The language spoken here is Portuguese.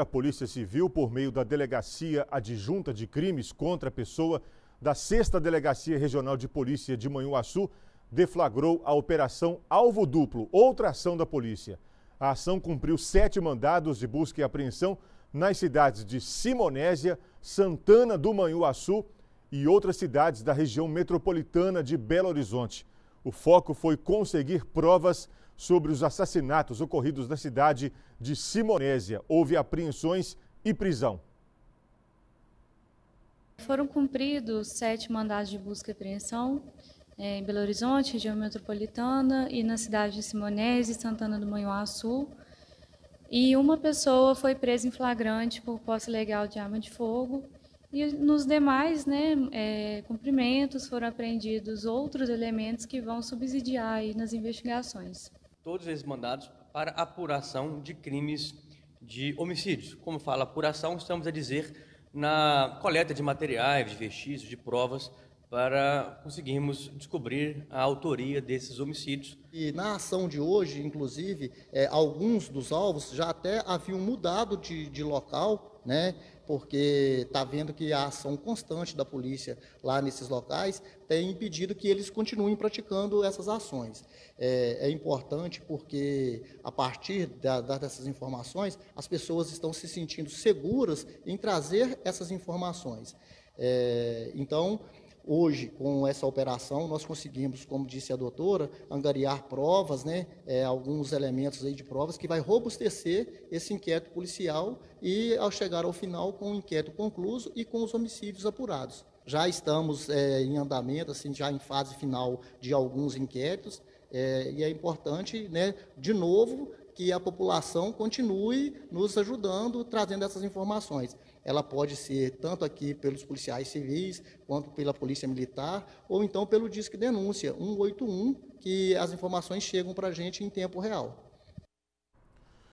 A Polícia Civil, por meio da Delegacia Adjunta de Crimes contra a Pessoa da 6 Delegacia Regional de Polícia de Manhuaçu, deflagrou a Operação Alvo Duplo, outra ação da polícia. A ação cumpriu sete mandados de busca e apreensão nas cidades de Simonésia, Santana do Manhuaçu e outras cidades da região metropolitana de Belo Horizonte. O foco foi conseguir provas sobre os assassinatos ocorridos na cidade de Simonésia. Houve apreensões e prisão. Foram cumpridos sete mandados de busca e apreensão é, em Belo Horizonte, região metropolitana, e na cidade de Simonésia Santana do Manhuaçu. E uma pessoa foi presa em flagrante por posse legal de arma de fogo. E nos demais né, é, cumprimentos foram apreendidos outros elementos que vão subsidiar aí nas investigações todos esses mandados para apuração de crimes de homicídios. Como fala apuração, estamos a dizer na coleta de materiais, de vestígios, de provas para conseguirmos descobrir a autoria desses homicídios. E na ação de hoje, inclusive, é, alguns dos alvos já até haviam mudado de, de local, né? porque está vendo que a ação constante da polícia lá nesses locais tem impedido que eles continuem praticando essas ações. É, é importante porque, a partir da, dessas informações, as pessoas estão se sentindo seguras em trazer essas informações. É, então, Hoje, com essa operação, nós conseguimos, como disse a doutora, angariar provas, né, é, alguns elementos aí de provas que vai robustecer esse inquérito policial e, ao chegar ao final, com o inquérito concluído e com os homicídios apurados. Já estamos é, em andamento, assim, já em fase final de alguns inquéritos, é, e é importante, né, de novo, que a população continue nos ajudando, trazendo essas informações. Ela pode ser tanto aqui pelos policiais civis, quanto pela polícia militar, ou então pelo Disque Denúncia 181, que as informações chegam para a gente em tempo real.